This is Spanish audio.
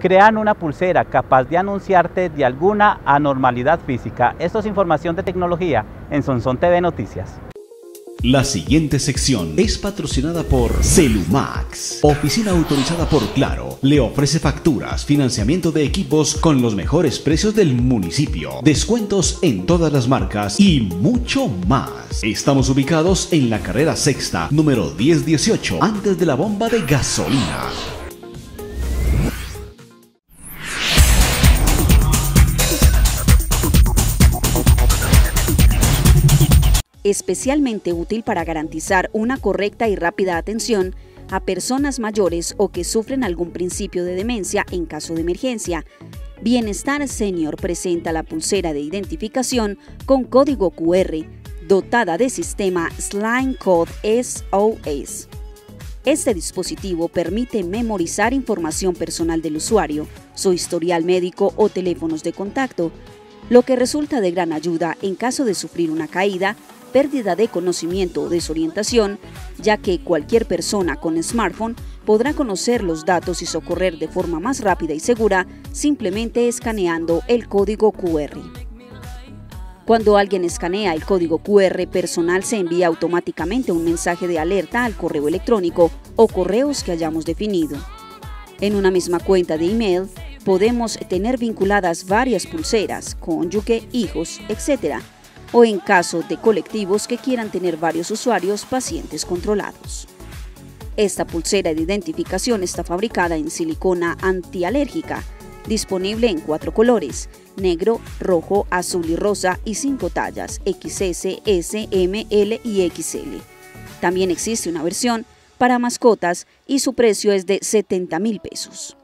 Crean una pulsera capaz de anunciarte de alguna anormalidad física. Esto es información de tecnología en Sonson TV Noticias. La siguiente sección es patrocinada por Celumax, oficina autorizada por Claro. Le ofrece facturas, financiamiento de equipos con los mejores precios del municipio, descuentos en todas las marcas y mucho más. Estamos ubicados en la carrera sexta, número 1018, antes de la bomba de gasolina. Especialmente útil para garantizar una correcta y rápida atención a personas mayores o que sufren algún principio de demencia en caso de emergencia. Bienestar Senior presenta la pulsera de identificación con código QR, dotada de sistema Slime Code SOS. Este dispositivo permite memorizar información personal del usuario, su historial médico o teléfonos de contacto, lo que resulta de gran ayuda en caso de sufrir una caída pérdida de conocimiento o desorientación, ya que cualquier persona con smartphone podrá conocer los datos y socorrer de forma más rápida y segura simplemente escaneando el código QR. Cuando alguien escanea el código QR personal se envía automáticamente un mensaje de alerta al correo electrónico o correos que hayamos definido. En una misma cuenta de email podemos tener vinculadas varias pulseras, cónyuge, hijos, etc., o en caso de colectivos que quieran tener varios usuarios pacientes controlados. Esta pulsera de identificación está fabricada en silicona antialérgica, disponible en cuatro colores, negro, rojo, azul y rosa y cinco tallas, XS, S, M, L y XL. También existe una versión para mascotas y su precio es de 70 mil pesos.